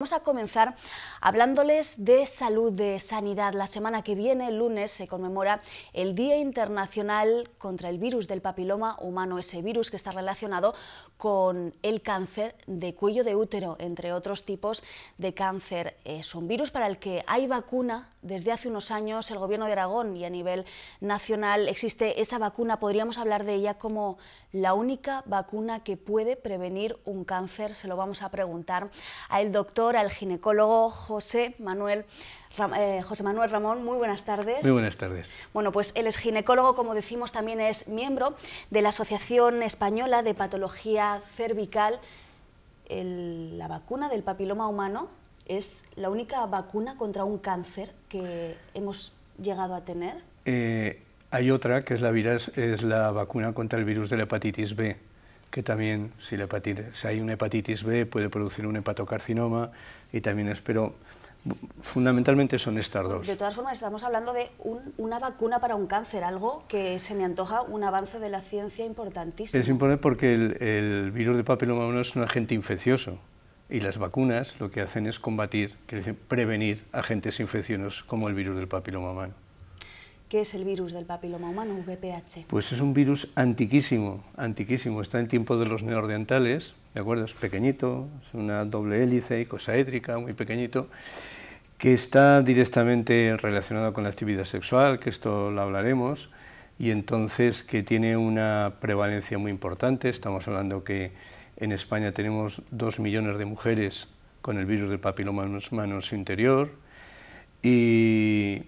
Vamos a comenzar hablándoles de salud, de sanidad. La semana que viene, el lunes, se conmemora el Día Internacional contra el Virus del Papiloma Humano, ese virus que está relacionado con el cáncer de cuello de útero, entre otros tipos de cáncer. Es un virus para el que hay vacuna desde hace unos años. El Gobierno de Aragón y a nivel nacional existe esa vacuna. Podríamos hablar de ella como la única vacuna que puede prevenir un cáncer. Se lo vamos a preguntar al doctor al ginecólogo José Manuel, eh, José Manuel Ramón. Muy buenas tardes. Muy buenas tardes. Bueno, pues él es ginecólogo, como decimos, también es miembro de la Asociación Española de Patología Cervical. la vacuna del papiloma humano es la única vacuna contra un cáncer que hemos llegado a tener. Eh, hay otra que es la, es la vacuna contra el virus de la hepatitis B que también si, la hepatitis, hay una hepatitis B puede producir un hepatocarcinoma y también espero fundamentalmente son estas dos. De todas formas, estamos hablando de una vacuna para un cáncer, algo que se me antoja un avance de la ciencia importantísimo. Es importante porque el, virus de papiloma humano es un agente infeccioso y las vacunas lo que hacen es combatir, decir, prevenir agentes infecciosos como el virus del papiloma humano. ¿Qué es el virus del papiloma humano, VPH? Pues es un virus antiquísimo, antiquísimo. Está en tiempo de los neordeantales, ¿de acuerdo? Es pequeñito, es una doble hélice icosaédrica, muy pequeñito, que está directamente relacionado con la actividad sexual, que esto lo hablaremos, y entonces que tiene una prevalencia muy importante. Estamos hablando que en España tenemos dos millones de mujeres con el virus del papiloma humano en su interior, y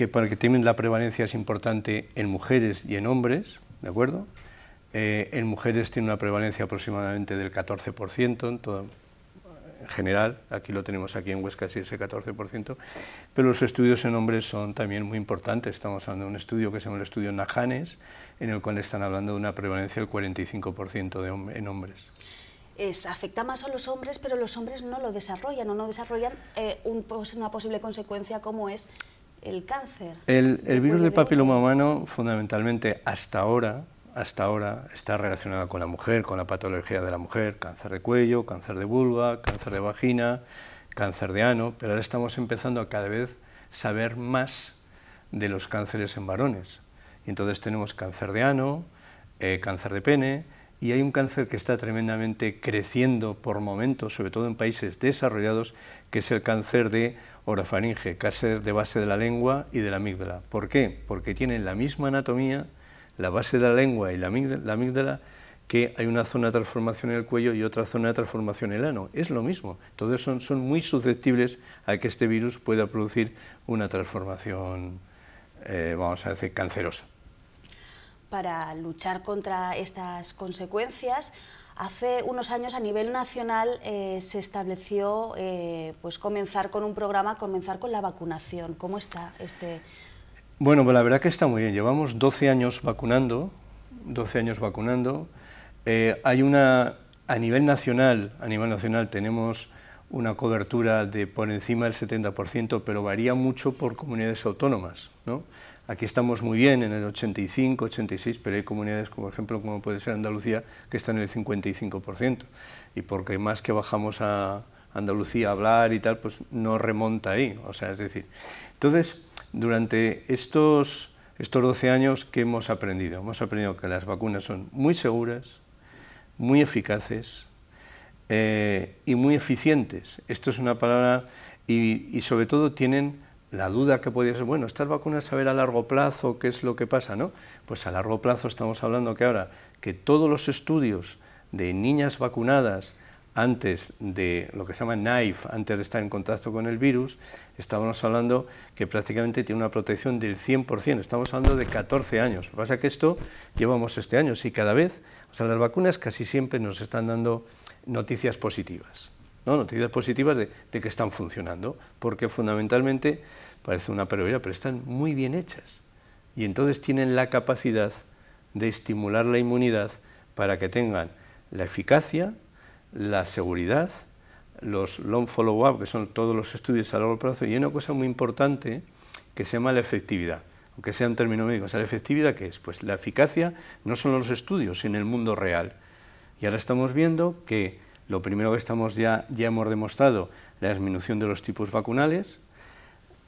que para que tienen la prevalencia es importante en mujeres y en hombres, ¿de acuerdo? Eh, en mujeres tiene una prevalencia aproximadamente del 14% en general, aquí lo tenemos aquí en Huesca, sí, ese 14%, pero los estudios en hombres son también muy importantes. Estamos hablando de un estudio que se llama el estudio Najanes, en el cual están hablando de una prevalencia del 45% de en hombres. Es, afecta más a los hombres, pero los hombres no lo desarrollan o no desarrollan eh, una posible consecuencia como es el cáncer? El, virus del papiloma humano, fundamentalmente hasta ahora, hasta ahora está relacionado con la mujer, con la patología de la mujer, cáncer de cuello, cáncer de vulva, cáncer de vagina, cáncer de ano, pero ahora estamos empezando a cada vez saber más de los cánceres en varones. Y entonces tenemos cáncer de ano, eh, cáncer de pene, y hay un cáncer que está tremendamente creciendo por momentos, sobre todo en países desarrollados, que es el cáncer de orofaringe, cáncer de base de la lengua y de la amígdala. ¿Por qué? Porque tienen la misma anatomía, la base de la lengua y la amígdala, que hay una zona de transformación en el cuello y otra zona de transformación en el ano. Es lo mismo. Son, son muy susceptibles a que este virus pueda producir una transformación, eh, vamos a decir, cancerosa para luchar contra estas consecuencias. Hace unos años a nivel nacional eh, se estableció eh, pues comenzar con un programa, comenzar con la vacunación. ¿Cómo está este...? Bueno, pues la verdad que está muy bien. Llevamos 12 años vacunando, 12 años vacunando. Eh, hay una, a nivel nacional, a nivel nacional tenemos una cobertura de por encima del 70%, pero varía mucho por comunidades autónomas. ¿no? Aquí estamos muy bien, en el 85, 86, pero hay comunidades, como por ejemplo, como puede ser Andalucía, que están en el 55%. Y porque más que bajamos a Andalucía a hablar y tal, pues no remonta ahí. O sea, es decir, entonces, durante estos, estos 12 años, ¿qué hemos aprendido? Hemos aprendido que las vacunas son muy seguras, muy eficaces eh, y muy eficientes. Esto es una palabra, y, y sobre todo tienen la duda que podía ser, bueno, estas vacunas a ver a largo plazo, ¿qué es lo que pasa? ¿no? Pues a largo plazo estamos hablando que ahora que todos los estudios de niñas vacunadas antes de lo que se llama NIFE, antes de estar en contacto con el virus, estábamos hablando que prácticamente tiene una protección del 100%, estamos hablando de 14 años. Lo que pasa es que esto llevamos este año, y cada vez, o sea, las vacunas casi siempre nos están dando noticias positivas. ¿No? noticias positivas de, que están funcionando, porque fundamentalmente, parece una perogrullo, pero están muy bien hechas. Y entonces tienen la capacidad de estimular la inmunidad para que tengan la eficacia, la seguridad, los long follow-up, que son todos los estudios a largo plazo, y una cosa muy importante que se llama la efectividad, aunque sea un término médico. O sea, ¿la efectividad qué es? Pues la eficacia no son los estudios, sino el mundo real. Y ahora estamos viendo que lo primero que estamos ya, ya hemos demostrado la disminución de los tipos vacunales,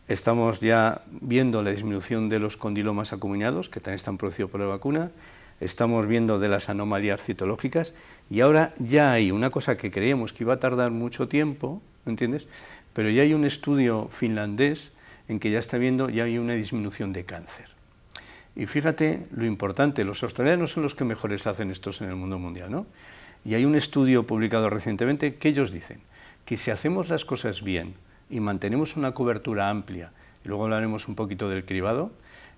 estamos ya viendo la disminución de los condilomas acuminados, que también están producidos por la vacuna, estamos viendo de las anomalías citológicas, y ahora ya hay una cosa que creíamos que iba a tardar mucho tiempo, ¿entiendes? Pero ya hay un estudio finlandés en que ya está viendo, ya hay una disminución de cáncer. Y fíjate lo importante, los australianos son los que mejores hacen estos en el mundo mundial, ¿no? Y hay un estudio publicado recientemente que ellos dicen que si hacemos las cosas bien y mantenemos una cobertura amplia, y luego hablaremos un poquito del cribado,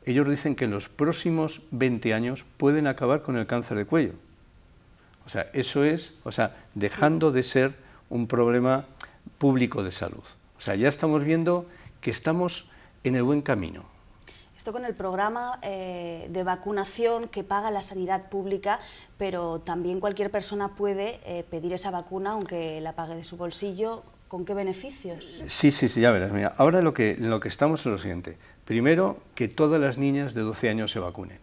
ellos dicen que en los próximos 20 años pueden acabar con el cáncer de cuello. O sea, eso es, o sea, dejando de ser un problema público de salud. O sea, ya estamos viendo que estamos en el buen camino. Esto con el programa eh, de vacunación que paga la sanidad pública, pero también cualquier persona puede eh, pedir esa vacuna aunque la pague de su bolsillo. ¿Con qué beneficios? Sí, sí, sí, ya verás. Mira, ahora lo que, lo que estamos es lo siguiente. Primero, que todas las niñas de 12 años se vacunen.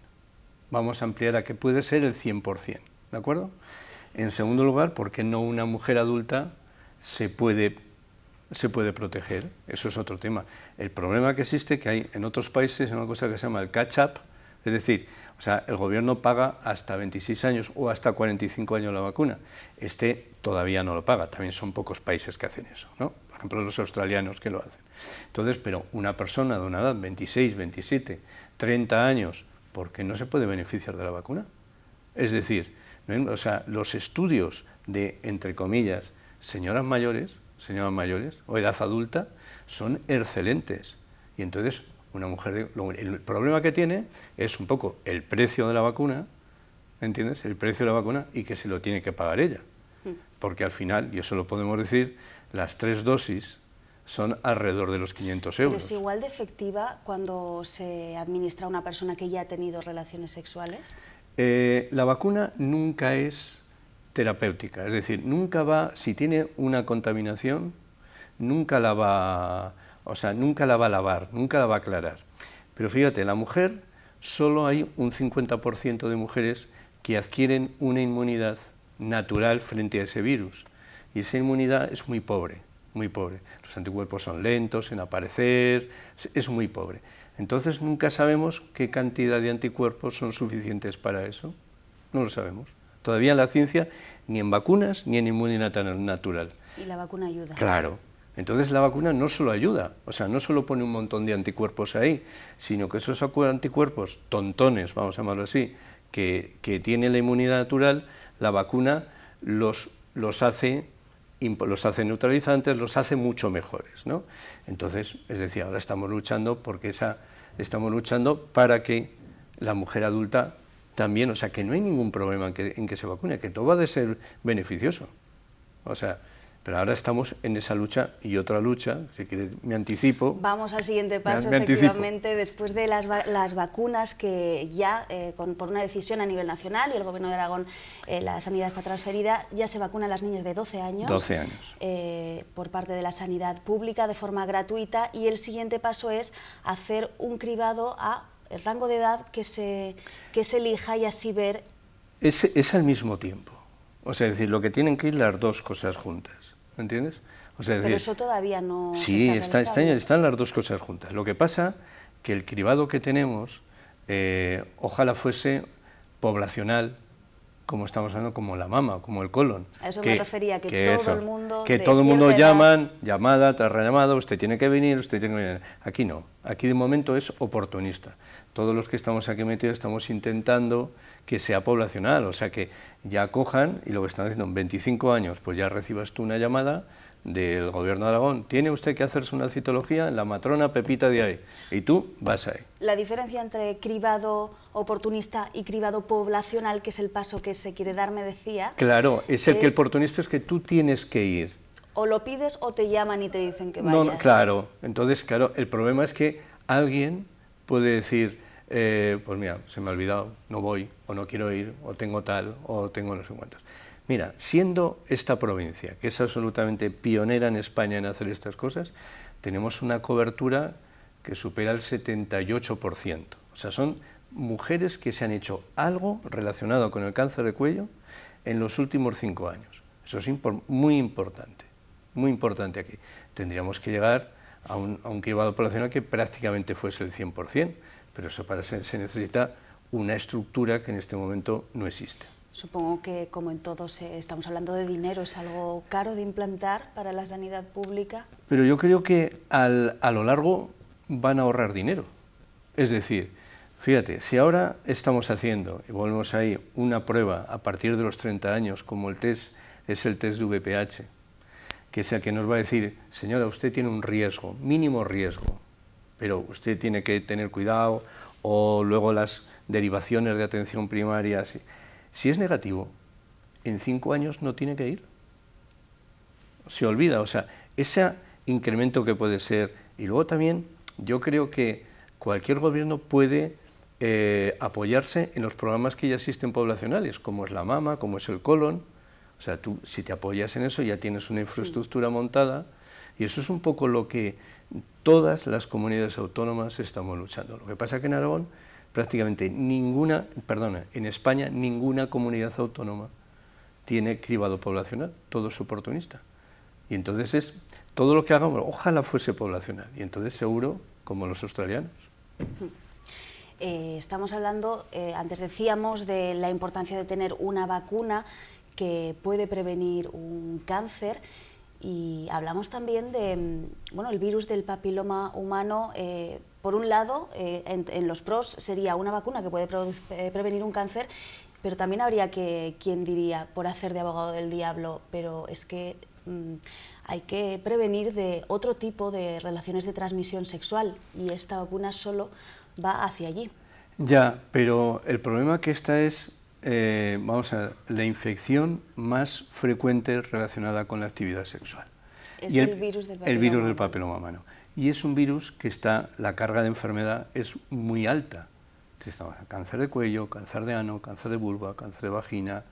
Vamos a ampliar a que puede ser el 100%, ¿de acuerdo? En segundo lugar, ¿por qué no una mujer adulta se puede se puede proteger, eso es otro tema. El problema que existe que hay en otros países una cosa que se llama el catch-up, es decir, o sea, el gobierno paga hasta 26 años o hasta 45 años la vacuna. Este todavía no lo paga, también son pocos países que hacen eso, ¿no? Por ejemplo, los australianos que lo hacen. Entonces, pero una persona de una edad, 26, 27, 30 años, ¿por qué no se puede beneficiar de la vacuna? Es decir, o sea, los estudios de, entre comillas, señoras mayores, señoras mayores o edad adulta, son excelentes. Y entonces, una mujer, el problema que tiene es un poco el precio de la vacuna, ¿entiendes? El precio de la vacuna y que se lo tiene que pagar ella. Hmm. Porque al final, y eso lo podemos decir, las tres dosis son alrededor de los 500 euros. ¿Pero es igual de efectiva cuando se administra a una persona que ya ha tenido relaciones sexuales? Eh, la vacuna nunca es terapéutica, es decir, nunca va, si tiene una contaminación, nunca la va, o sea, nunca la va a lavar, nunca la va a aclarar. Pero fíjate, la mujer, solo hay un 50% de mujeres que adquieren una inmunidad natural frente a ese virus, y esa inmunidad es muy pobre, muy pobre. Los anticuerpos son lentos en aparecer, es muy pobre. Entonces nunca sabemos qué cantidad de anticuerpos son suficientes para eso, no lo sabemos. Todavía en la ciencia, ni en vacunas, ni en inmunidad natural. ¿Y la vacuna ayuda? Claro. Entonces la vacuna no solo ayuda, o sea, no solo pone un montón de anticuerpos ahí, sino que esos anticuerpos tontones, vamos a llamarlo así, que, tiene la inmunidad natural, la vacuna los, los, hace, los hace neutralizantes, los hace mucho mejores. ¿no? Entonces, es decir, ahora estamos luchando porque esa, estamos luchando para que la mujer adulta también, o sea, que no hay ningún problema en que, en que se vacune, que todo va a ser beneficioso. O sea, pero ahora estamos en esa lucha y otra lucha, si quieres, me anticipo. Vamos al siguiente paso, efectivamente, después de las, las, vacunas que ya, eh, con, por una decisión a nivel nacional, y el Gobierno de Aragón, eh, la sanidad está transferida, ya se vacunan las niñas de 12 años. 12 años. Eh, por parte de la sanidad pública de forma gratuita, y el siguiente paso es hacer un cribado a el rango de edad que se, que se elija y así ver... Es, es al mismo tiempo. O sea, es decir, lo que tienen que ir las dos cosas juntas, ¿me entiendes? O sea, Pero eso todavía no Sí, está están, están, las dos cosas juntas. Lo que pasa que el cribado que tenemos, eh, ojalá fuese poblacional, como estamos hablando, como la mama, como el colon. A eso me refería, que, todo el mundo... Que todo el mundo llaman, llamada tras llamada, usted tiene que venir, usted tiene que venir. Aquí no, aquí de momento es oportunista. Todos los que estamos aquí metidos estamos intentando que sea poblacional, o sea que ya cojan, y lo que están haciendo en 25 años, pues ya recibas tú una llamada, del gobierno de Aragón, tiene usted que hacerse una citología en la matrona Pepita de ahí, y tú vas ahí. La diferencia entre cribado oportunista y cribado poblacional, que es el paso que se quiere dar, me decía... Claro, es el que el oportunista es que tú tienes que ir. O lo pides o te llaman y te dicen que vayas. No, claro, entonces, claro, el problema es que alguien puede decir, eh, pues mira, se me ha olvidado, no voy, o no quiero ir, o tengo tal, o tengo no sé cuántos. Mira, siendo esta provincia, que es absolutamente pionera en España en hacer estas cosas, tenemos una cobertura que supera el 78%. O sea, son mujeres que se han hecho algo relacionado con el cáncer de cuello en los últimos cinco años. Eso es muy importante, muy importante aquí. Tendríamos que llegar a un, a cribado poblacional que prácticamente fuese el 100%, pero eso para ser se necesita una estructura que en este momento no existe. Supongo que, como en todos, eh, estamos hablando de dinero, ¿es algo caro de implantar para la sanidad pública? Pero yo creo que a lo largo van a ahorrar dinero. Es decir, fíjate, si ahora estamos haciendo, y volvemos ahí, una prueba a partir de los 30 años, como el test es el test de VPH, que es el que nos va a decir, señora, usted tiene un riesgo, mínimo riesgo, pero usted tiene que tener cuidado, o luego las derivaciones de atención primaria. Si es negativo, en cinco años no tiene que ir. Se olvida, o sea, ese incremento que puede ser. Y luego también yo creo que cualquier gobierno puede eh, apoyarse en los programas que ya existen poblacionales, como es la mama, como es el colon. O sea, tú si te apoyas en eso ya tienes una infraestructura montada y eso es un poco lo que todas las comunidades autónomas estamos luchando. Lo que pasa es que en Aragón prácticamente ninguna, perdona, en España ninguna comunidad autónoma tiene cribado poblacional, todo es oportunista. Y entonces es todo lo que hagamos, ojalá fuese poblacional, y entonces seguro como los australianos. Eh, estamos hablando, eh, antes decíamos, de la importancia de tener una vacuna que puede prevenir un cáncer y hablamos también de, mm, bueno, el virus del papiloma humano, eh, por un lado, eh, en, los pros sería una vacuna que puede eh, prevenir un cáncer, pero también habría que, quien diría, por hacer de abogado del diablo, pero es que mm, hay que prevenir de otro tipo de relaciones de transmisión sexual y esta vacuna solo va hacia allí. Ya, pero el problema que esta es eh, vamos a ver, la infección más frecuente relacionada con la actividad sexual. Es el, virus del papiloma, el virus del papiloma humano. Y es un virus que está, la carga de enfermedad es muy alta. Cáncer de cuello, cáncer de ano, cáncer de vulva, cáncer de vagina.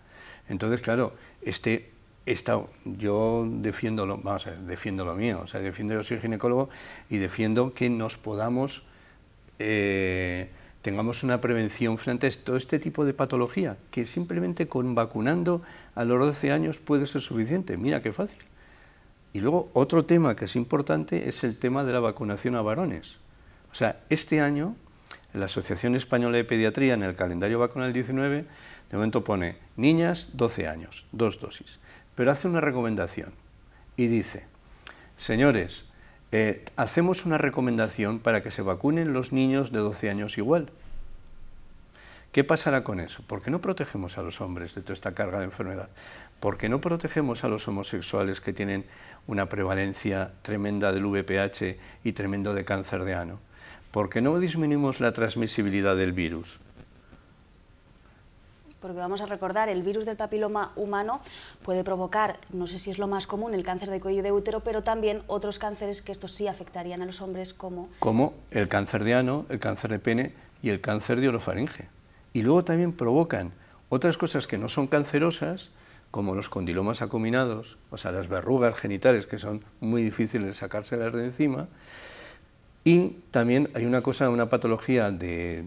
Entonces, claro, este, esta, yo defiendo lo, vamos a ver, defiendo lo mío, o sea, defiendo, yo soy ginecólogo y defiendo que nos podamos eh, tengamos una prevención frente a todo este tipo de patología, que simplemente con vacunando a los 12 años puede ser suficiente. Mira qué fácil. Y luego otro tema que es importante es el tema de la vacunación a varones. O sea, este año la Asociación Española de Pediatría en el calendario vacunal 19 de momento pone niñas 12 años, dos dosis, pero hace una recomendación y dice, señores, eh, hacemos una recomendación para que se vacunen los niños de 12 años igual. ¿Qué pasará con eso? ¿Por qué no protegemos a los hombres de toda esta carga de enfermedad? ¿Por qué no protegemos a los homosexuales que tienen una prevalencia tremenda del VPH y tremendo de cáncer de ano? ¿Por qué no disminuimos la transmisibilidad del virus? Porque vamos a recordar, el virus del papiloma humano puede provocar, no sé si es lo más común, el cáncer de cuello de útero, pero también otros cánceres que estos sí afectarían a los hombres como... Como el cáncer de ano, el cáncer de pene y el cáncer de orofaringe. Y luego también provocan otras cosas que no son cancerosas, como los condilomas acuminados, o sea, las verrugas genitales que son muy difíciles de sacárselas de encima, y también hay una cosa, una patología de,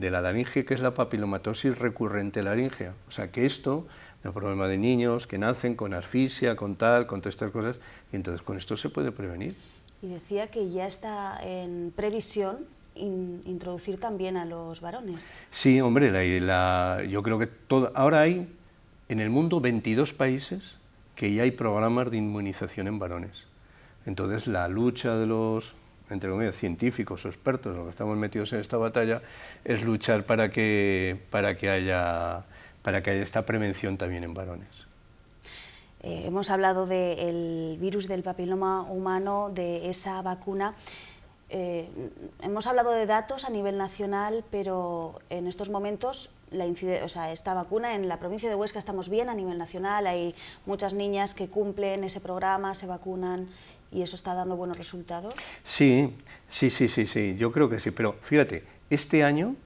la laringe que es la papilomatosis recurrente laringea. O sea que esto es un problema de niños que nacen con asfixia, con tal, con todas estas cosas, y entonces con esto se puede prevenir. Y decía que ya está en previsión introducir también a los varones. Sí, hombre, yo creo que todo, ahora hay en el mundo 22 países que ya hay programas de inmunización en varones. Entonces la lucha de los entre comillas, científicos o expertos, los que estamos metidos en esta batalla, es luchar para que, para que, haya, para que haya esta prevención también en varones. Eh, hemos hablado del virus del papiloma humano, de esa vacuna. Eh, hemos hablado de datos a nivel nacional, pero en estos momentos la o sea, esta vacuna en la provincia de Huesca estamos bien a nivel nacional, hay muchas niñas que cumplen ese programa, se vacunan y eso está dando buenos resultados. Sí, sí, sí, sí, sí, yo creo que sí, pero fíjate, este año,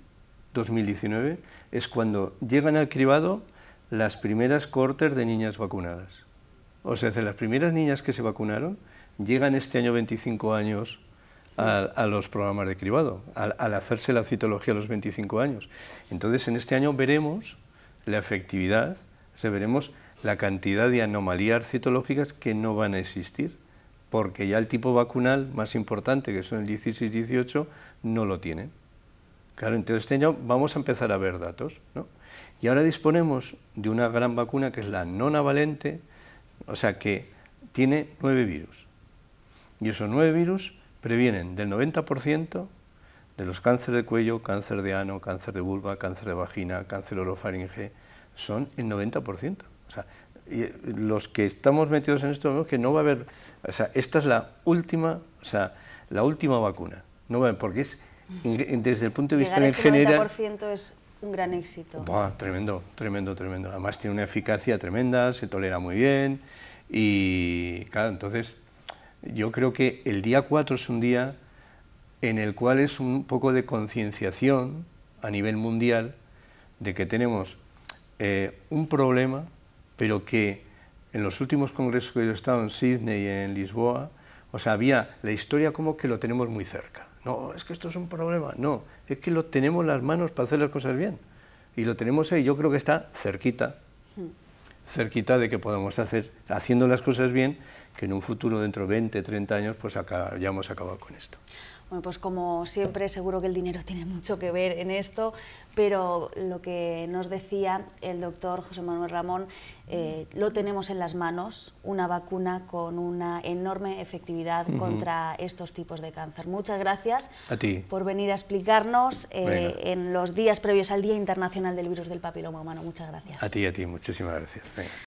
2019, es cuando llegan al cribado las primeras cortes de niñas vacunadas. O sea, las primeras niñas que se vacunaron llegan este año 25 años a, los programas de cribado, al, hacerse la citología a los 25 años. Entonces, en este año veremos la efectividad, veremos la cantidad de anomalías citológicas que no van a existir, porque ya el tipo vacunal más importante, que son el 16-18, no lo tienen. Claro, entonces este año vamos a empezar a ver datos, ¿no? Y ahora disponemos de una gran vacuna que es la nonavalente, o sea que tiene nueve virus. Y esos nueve virus previenen del 90% de los cánceres de cuello, cáncer de ano, cáncer de vulva, cáncer de vagina, cáncer orofaringe, son el 90%. O sea, los que estamos metidos en esto vemos que no va a haber, o sea, esta es la última, o sea, la última vacuna, no va a haber, porque es desde el punto de vista en general... 90% es un gran éxito. tremendo, tremendo, tremendo. Además tiene una eficacia tremenda, se tolera muy bien y claro, entonces yo creo que el día 4 es un día en el cual es un poco de concienciación a nivel mundial de que tenemos eh, un problema, pero que en los últimos congresos que yo he estado en Sydney y en Lisboa, o sea, había la historia como que lo tenemos muy cerca. No, es que esto es un problema. No, es que lo tenemos en las manos para hacer las cosas bien. Y lo tenemos ahí, yo creo que está cerquita, cerquita de que podamos hacer, haciendo las cosas bien, que en un futuro, dentro de 20, 30 años, pues acá, ya hemos acabado con esto. Bueno, pues como siempre, seguro que el dinero tiene mucho que ver en esto, pero lo que nos decía el doctor José Manuel Ramón, eh, lo tenemos en las manos, una vacuna con una enorme efectividad contra estos tipos de cáncer. Muchas gracias por venir a explicarnos eh, en los días previos al Día Internacional del Virus del Papiloma Humano. Muchas gracias. A ti, a ti, muchísimas gracias.